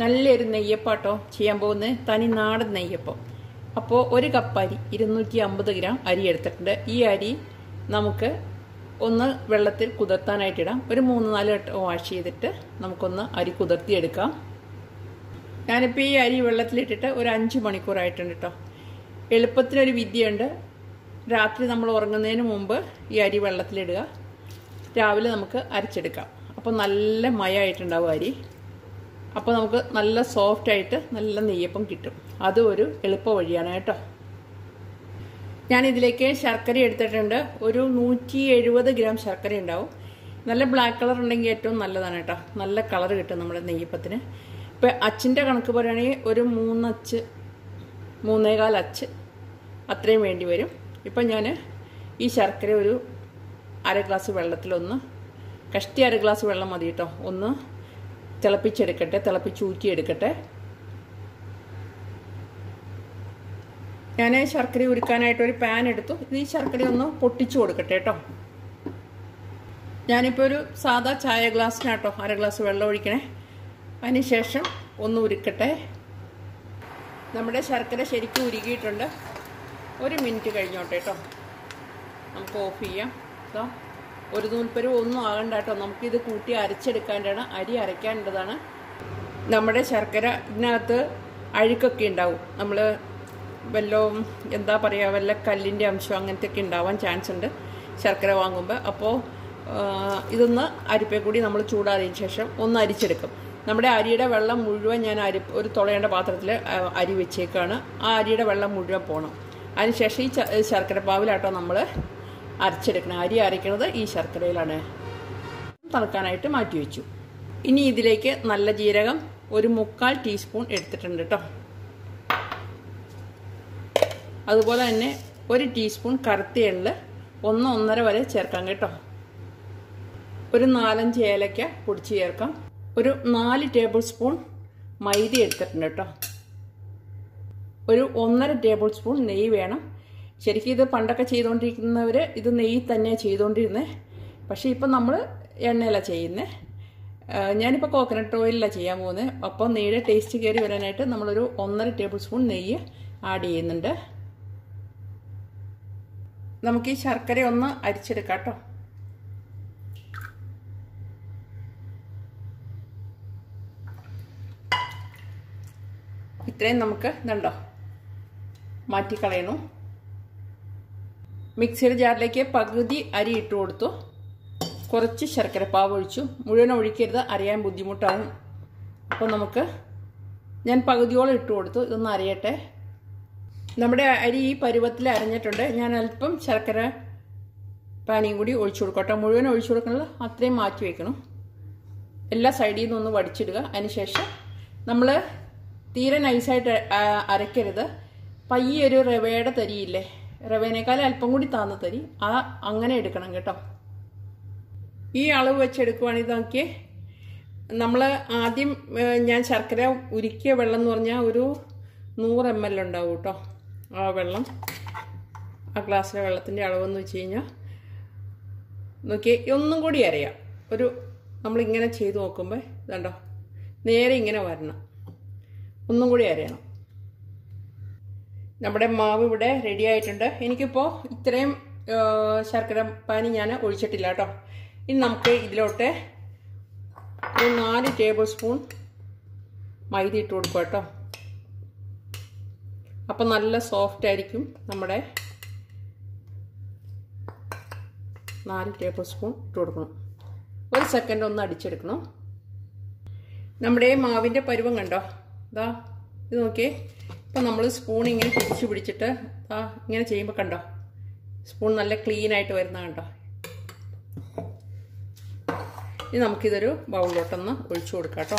നല്ലൊരു നെയ്യപ്പാട്ടോ ചെയ്യാൻ പോകുന്നത്. തനി നാടൻ നെയ്യപ്പം. അപ്പോൾ ഒരു കപ്പ് അരി ഇരുന്നൂറ്റി അമ്പത് ഗ്രാം അരി എടുത്തിട്ടുണ്ട്. ഈ അരി നമുക്ക് ഒന്ന് വെള്ളത്തിൽ കുതിർത്താനായിട്ടിടാം ഒരു മൂന്ന് നാല് വട്ടം വാഷ് ചെയ്തിട്ട് നമുക്കൊന്ന് അരി കുതിർത്തിയെടുക്കാം. ഞാനിപ്പോൾ ഈ അരി വെള്ളത്തിലിട്ടിട്ട് ഒരു അഞ്ച് മണിക്കൂറായിട്ടുണ്ട് കേട്ടോ എളുപ്പത്തിനൊരു വിദ്യയുണ്ട്. രാത്രി നമ്മൾ ഉറങ്ങുന്നതിന് മുമ്പ് ഈ അരി വെള്ളത്തിലിടുക. രാവിലെ നമുക്ക് അരച്ചെടുക്കാം. അപ്പോൾ നല്ല മയമായിട്ടുണ്ടാവും അരി. അപ്പോൾ നമുക്ക് നല്ല സോഫ്റ്റ് ആയിട്ട് നല്ല നെയ്യപ്പം കിട്ടും. അതും ഒരു എളുപ്പ വഴിയാണ് കേട്ടോ. ഞാൻ ഇതിലേക്ക് ശർക്കര എടുത്തിട്ടുണ്ട്. ഒരു നൂറ്റി എഴുപത് ഗ്രാം ശർക്കര ഉണ്ടാവും. നല്ല ബ്ലാക്ക് കളർ ഉണ്ടെങ്കിൽ ഏറ്റവും നല്ലതാണ് കേട്ടോ. നല്ല കളർ കിട്ടും നമ്മുടെ നെയ്യപ്പത്തിന്. ഇപ്പം അച്ചിന്റെ കണക്ക് പറയുകയാണെങ്കിൽ ഒരു മൂന്നച്ച് മൂന്നേകാൽ അച്ച് അത്രയും വേണ്ടി വരും. ഇപ്പം ഞാൻ ഈ ശർക്കര ഒരു അര ഗ്ലാസ് വെള്ളത്തിലൊന്ന് കഷ്ടി അര ഗ്ലാസ് വെള്ളം മതി കേട്ടോ. ഒന്ന് തിളപ്പിച്ചെടുക്കട്ടെ തിളപ്പിച്ച് ഊറ്റിയെടുക്കട്ടെ ഞാൻ ശർക്കര ഉരുക്കാനായിട്ട് ഒരു പാൻ എടുത്തു. ഇത് ഈ ശർക്കര ഒന്ന് പൊട്ടിച്ചു കൊടുക്കട്ടെ കേട്ടോ. ഞാനിപ്പോൾ ഒരു സാധാ ചായ ഗ്ലാസ്സിനാട്ടോ അര ഗ്ലാസ് വെള്ളം ഒഴിക്കണേ. അതിനുശേഷം ഒന്ന് ഉരുക്കട്ടെ. നമ്മുടെ ശർക്കര ശരിക്കും ഉരുകിയിട്ടുണ്ട്. ഒരു മിനിറ്റ് കഴിഞ്ഞോട്ടെ കേട്ടോ. നമുക്ക് ഓഫ് ചെയ്യാം. ഇതാ ഒരു നൂൽപ്പരും ഒന്നും ആകണ്ട കേട്ടോ നമുക്കിത് കൂട്ടി അരച്ചെടുക്കാണ്ടാണ്. അരി അരയ്ക്കാനുള്ളതാണ്. നമ്മുടെ ശർക്കര ഇതിനകത്ത് അഴുക്കൊക്കെ ഉണ്ടാവും. നമ്മൾ വല്ലതും എന്താ പറയുക വല്ല കല്ലിന്റെ അംശം അങ്ങനത്തെ ഒക്കെ ഉണ്ടാവാൻ ചാൻസ് ഉണ്ട് ശർക്കര വാങ്ങുമ്പോൾ അപ്പോൾ ഇതൊന്ന് അരിപ്പേ കൂടി നമ്മൾ ചൂടാതിന് ശേഷം ഒന്ന് അരിച്ചെടുക്കും. നമ്മുടെ അരിയുടെ വെള്ളം മുഴുവൻ ഞാൻ അരി ഒരു തുളയേണ്ട പാത്രത്തിൽ അരി വെച്ചേക്കാണ്. ആ അരിയുടെ വെള്ളം മുഴുവൻ പോകണം അതിനുശേഷം ഈ ശർക്കര പാവിലാട്ടോ നമ്മൾ അരച്ചെടുക്കണം അരി അരയ്ക്കുന്നത് ഈ ശർക്കരയിലാണ്. തണുക്കാനായിട്ട് മാറ്റി വെച്ചു. ഇനി ഇതിലേക്ക് നല്ല ജീരകം ഒരു മുക്കാൽ ടീസ്പൂൺ എടുത്തിട്ടുണ്ട് കേട്ടോ അതുപോലെ തന്നെ ഒരു ടീസ്പൂൺ കറുത്ത എള്ള് ഒന്ന് ഒന്നര വരെ ചേർക്കാം കേട്ടോ. ഒരു നാലഞ്ച് ഏലക്ക പൊടിച്ച് ചേർക്കാം. ഒരു നാല് ടേബിൾ സ്പൂൺ മൈദ എടുത്തിട്ടുണ്ട് കേട്ടോ ഒരു ഒന്നര ടേബിൾ സ്പൂൺ നെയ്യ് വേണം. ശരിക്കും ഇത് പണ്ടൊക്കെ ചെയ്തുകൊണ്ടിരിക്കുന്നവർ ഇത് നെയ്യ് തന്നെയാണ് ചെയ്തുകൊണ്ടിരുന്നത് പക്ഷേ ഇപ്പം നമ്മൾ എണ്ണയിലാണ് ചെയ്യുന്നത് ഞാനിപ്പോൾ കോക്കനട്ട് ഓയിലിലാണ് ചെയ്യാൻ പോകുന്നത് അപ്പോൾ നെയ്യുടെ ടേസ്റ്റ് കയറി വരാനായിട്ട് നമ്മളൊരു ഒന്നര ടേബിൾ സ്പൂൺ നെയ്യ് ആഡ് ചെയ്യുന്നുണ്ട്. നമുക്ക് ഈ ശർക്കര ഒന്ന് അരിച്ചെടുക്കാം കേട്ടോ. ഇത്രയും നമുക്ക് ഇതുണ്ടോ? മാറ്റിക്കളയണു മിക്സിയുടെ ജാറിലേക്ക് പകുതി അരി ഇട്ട് കൊടുത്തു. കുറച്ച് ശർക്കര പാവ് ഒഴിച്ചു. മുഴുവൻ ഒഴിക്കരുത് അറിയാൻ ബുദ്ധിമുട്ടാണ്. അപ്പോൾ നമുക്ക് ഞാൻ പകുതിയോളം ഇട്ട് കൊടുത്തു. ഇതൊന്ന് അറിയട്ടെ നമ്മുടെ അരി ഈ പരുവത്തിൽ അരഞ്ഞിട്ടുണ്ട്. ഞാൻ അല്പം ശർക്കര പാനിയും കൂടി ഒഴിച്ചു കൊടുക്കട്ടെ മുഴുവൻ ഒഴിച്ചു കൊടുക്കുന്നത് അത്രയും മാറ്റി വെക്കണം. എല്ലാ സൈഡിൽ നിന്നും ഒന്ന് വടിച്ചിടുക. അതിനുശേഷം നമ്മൾ തീരെ നൈസായിട്ട് അരക്കരുത്. പയ്യൊരു റവയുടെ തരിയില്ലേ? റവേനേക്കാൾ അല്പം കൂടി താന്ന തരി. ആ അങ്ങനെ എടുക്കണം കേട്ടോ. ഈ അളവ് വെച്ചെടുക്കുവാണെങ്കിൽ നോക്കിയേ. നമ്മൾ ആദ്യം ഞാൻ ശർക്കര ഉരുക്കിയ വെള്ളം എന്ന് പറഞ്ഞാൽ ഒരു നൂറ് എം എൽ ഉണ്ടാവും കേട്ടോ. ആ വെള്ളം ആ ഗ്ലാസ്സിലെ വെള്ളത്തിന്റെ അളവെന്ന് വെച്ച് കഴിഞ്ഞാൽ നോക്കിയേ ഒന്നും കൂടി അറിയാം ഒരു നമ്മളിങ്ങനെ ചെയ്ത് നോക്കുമ്പോൾ ഇതുണ്ടോ നേരെ ഇങ്ങനെ വരണം. ഒന്നും കൂടി അരയണം. നമ്മുടെ മാവ് ഇവിടെ റെഡി ആയിട്ടുണ്ട്. എനിക്കിപ്പോൾ ഇത്രയും ശർക്കര പാനി ഞാൻ ഒഴിച്ചിട്ടില്ല കേട്ടോ. ഇനി നമുക്ക് ഇതിലോട്ട് ഒരു നാല് ടേബിൾ സ്പൂൺ മൈദ ഇട്ട് കൊടുക്കുക കേട്ടോ. അപ്പം നല്ല സോഫ്റ്റ് ആയിരിക്കും നമ്മുടെ നാല് ടേബിൾ സ്പൂൺ ഇട്ട് കൊടുക്കണം. ഒരു സെക്കൻഡ് ഒന്ന് അടിച്ചെടുക്കണം. നമ്മുടെ മാവിന്റെ പരുവം കണ്ടോ? ഇതാ ഇത് നോക്കിയേ. ഇപ്പം നമ്മൾ സ്പൂൺ ഇങ്ങനെ പിടിച്ച് പിടിച്ചിട്ട് ആ ഇങ്ങനെ ചെയ്യുമ്പോൾ കണ്ടോ? സ്പൂൺ നല്ല ക്ലീൻ ആയിട്ട് വരുന്ന കണ്ടോ? ഇനി നമുക്കിതൊരു ബൗളിലോട്ടൊന്ന് ഒഴിച്ചു കൊടുക്കാം കേട്ടോ.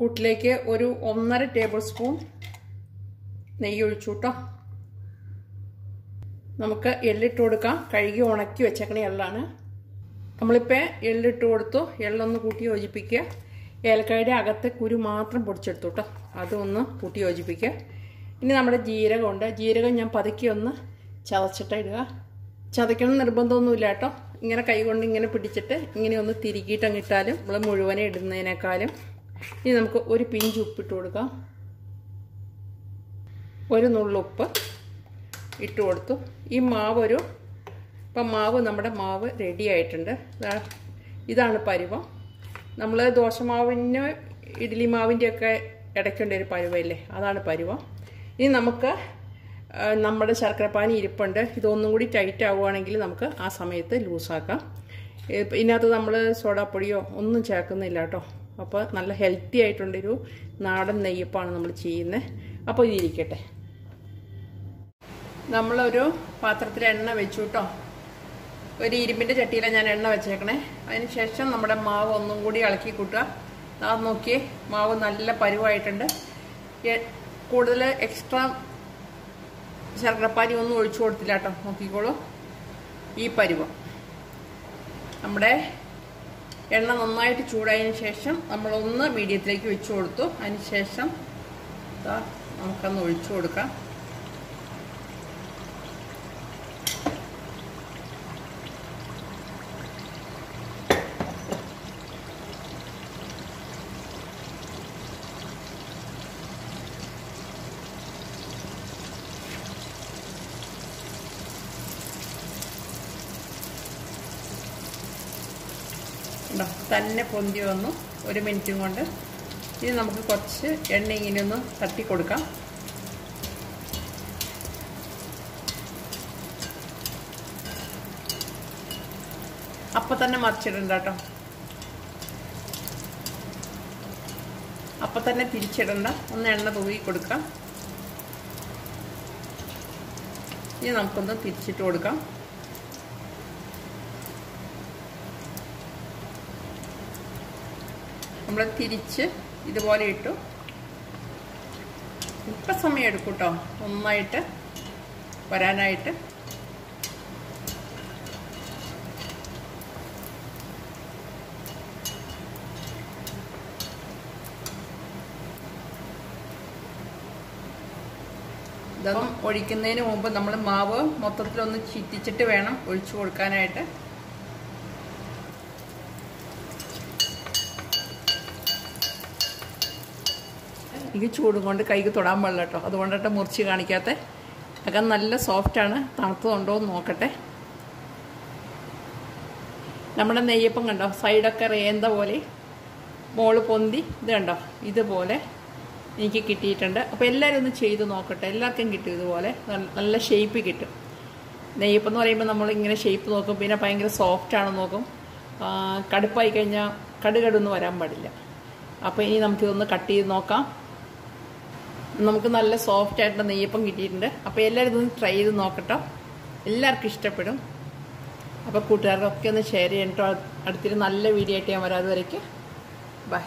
കൂട്ടിലേക്ക് ഒരു ഒന്നര ടേബിൾ സ്പൂൺ നെയ്യ് ഒഴിച്ചു കേട്ടോ. നമുക്ക് എള്ളിട്ട് കൊടുക്കാം. കഴുകി ഉണക്കി വെച്ചേക്കണ എള്ളാണ്. നമ്മളിപ്പോൾ എള്ളിട്ട് കൊടുത്തു. എള്ളൊന്ന് കൂട്ടി യോജിപ്പിക്കുക. ഏലക്കായുടെ അകത്തെ കുരു മാത്രം പൊടിച്ചെടുത്തു കേട്ടോ അതൊന്ന് കൂട്ടി യോജിപ്പിക്കുക. ഇനി നമ്മുടെ ജീരകമുണ്ട് ജീരകം ഞാൻ പതുക്കി ഒന്ന് ചതച്ചിട്ട് ഇടുക. ചതയ്ക്കണം നിർബന്ധമൊന്നുമില്ല കേട്ടോ ഇങ്ങനെ കൈകൊണ്ട് ഇങ്ങനെ പിടിച്ചിട്ട് ഇങ്ങനെ ഒന്ന് തിരുകിയിട്ട് അങ്ങിട്ടാലും നമ്മൾ മുഴുവനെ ഇടുന്നതിനേക്കാളും ഇനി നമുക്ക് ഒരു പിഞ്ച് ഉപ്പിട്ട് കൊടുക്കാം. ഒരു നുള്ളുപ്പ് ഇട്ട് കൊടുത്തു. ഈ മാവ് ഒരു ഇപ്പം മാവ് നമ്മുടെ മാവ് റെഡി ആയിട്ടുണ്ട്. ഇതാണ് പരുവം. നമ്മൾ ദോശമാവിന് ഇഡ്ഡലി മാവിന്റെയൊക്കെ ഇടയ്ക്കേണ്ട ഒരു പരുവല്ലേ അതാണ് പരുവം. ഇനി നമുക്ക് നമ്മുടെ ശർക്കരപ്പാനി ഇരിപ്പുണ്ട്. ഇതൊന്നും കൂടി ടൈറ്റ് ആവുകയാണെങ്കിൽ നമുക്ക് ആ സമയത്ത് ലൂസാക്കാം ഇതിനകത്ത് നമ്മൾ സോഡാപ്പൊടിയോ ഒന്നും ചേർക്കുന്നില്ല കേട്ടോ. അപ്പോൾ നല്ല ഹെൽത്തി ആയിട്ടുള്ളൊരു നാടൻ നെയ്യപ്പാണ് നമ്മൾ ചെയ്യുന്നത്. അപ്പോൾ ഇതിരിക്കട്ടെ. നമ്മളൊരു പാത്രത്തിൽ എണ്ണ വെച്ചു കേട്ടോ ഒരു ഇരുമ്പിന്റെ ചട്ടിയിലാണ് ഞാൻ എണ്ണ വെച്ചേക്കണേ. അതിന് ശേഷം നമ്മുടെ മാവ് ഒന്നും കൂടി ഇളക്കി കൂട്ടുക. അത് നോക്കിയേ മാവ് നല്ല പരുവായിട്ടുണ്ട്. കൂടുതൽ എക്സ്ട്രാ ശർക്കരപ്പാനി ഒന്നും ഒഴിച്ചു കൊടുത്തില്ല കേട്ടോ നോക്കിക്കോളൂ. ഈ പരുവം. നമ്മുടെ എണ്ണ നന്നായിട്ട് ചൂടായതിന് ശേഷം നമ്മളൊന്ന് മീഡിയത്തിലേക്ക് വെച്ചു കൊടുത്തു. അതിന് ശേഷം നമുക്കൊന്ന് ഒഴിച്ചു കൊടുക്കാം. ഉണ്ടോ? തന്നെ പൊന്തി വന്നു. ഒരു മിനിറ്റും കൊണ്ട്. ഇനി നമുക്ക് കുറച്ച് എണ്ണ ഇങ്ങനെ ഒന്ന് തട്ടി കൊടുക്കാം. അപ്പം തന്നെ മറിച്ചിടണ്ട കേട്ടോ. അപ്പം തന്നെ തിരിച്ചിടണ്ട. ഒന്ന് എണ്ണ തൂവി കൊടുക്കാം. ഇനി നമുക്കൊന്ന് തിരിച്ചിട്ട് കൊടുക്കാം. നമ്മൾ തിരിച്ച് ഇതുപോലെ ഇട്ടു. ഇപ്പം സമയം എടുക്കും കേട്ടോ ഒന്നായിട്ട് വരാനായിട്ട്. ഇതൊന്നും ഒഴിക്കുന്നതിന് മുമ്പ് നമ്മൾ മാവ് മൊത്തത്തിലൊന്ന് ചിറ്റിച്ചിട്ട് വേണം ഒഴിച്ചു കൊടുക്കാനായിട്ട്. എനിക്ക് ചൂടും കൊണ്ട് കൈക്ക് തൊടാൻ പാടില്ല കേട്ടോ. അതുകൊണ്ടിട്ട് മുറിച്ച് കാണിക്കാത്ത. അകം നല്ല സോഫ്റ്റാണ് തണുത്തതുണ്ടോ എന്ന് നോക്കട്ടെ. നമ്മുടെ നെയ്യപ്പം കണ്ടോ? സൈഡൊക്കെ റേന്ത പോലെ. മോൾ പൊന്തി. ഇത് കണ്ടോ? ഇതുപോലെ എനിക്ക് കിട്ടിയിട്ടുണ്ട്. അപ്പോൾ എല്ലാവരും ഒന്ന് ചെയ്ത് നോക്കട്ടെ. എല്ലാവർക്കും കിട്ടും ഇതുപോലെ. നല്ല ഷേപ്പ് കിട്ടും. നെയ്യപ്പം എന്ന് പറയുമ്പോൾ നമ്മൾ ഇങ്ങനെ ഷേപ്പ് നോക്കും. പിന്നെ ഭയങ്കര സോഫ്റ്റാണെന്ന് നോക്കും. കടുപ്പായി കഴിഞ്ഞാൽ കടുകടൊന്നും വരാൻ പാടില്ല. അപ്പോൾ ഇനി നമുക്കിതൊന്ന് കട്ട് ചെയ്ത് നോക്കാം. നമുക്ക് നല്ല സോഫ്റ്റ് ആയിട്ടുള്ള നെയ്യപ്പം കിട്ടിയിട്ടുണ്ട്. അപ്പോൾ എല്ലാവരും ഇതൊന്ന് ട്രൈ ചെയ്ത് നോക്കട്ടോ. എല്ലാവർക്കും ഇഷ്ടപ്പെടും. അപ്പോൾ കൂട്ടുകാർക്കൊക്കെ ഒന്ന് ഷെയർ ചെയ്യണം കേട്ടോ അടുത്തൊരു നല്ല വീഡിയോ ആയിട്ട് ഞാൻ വരാതെ വരയ്ക്ക് ബൈ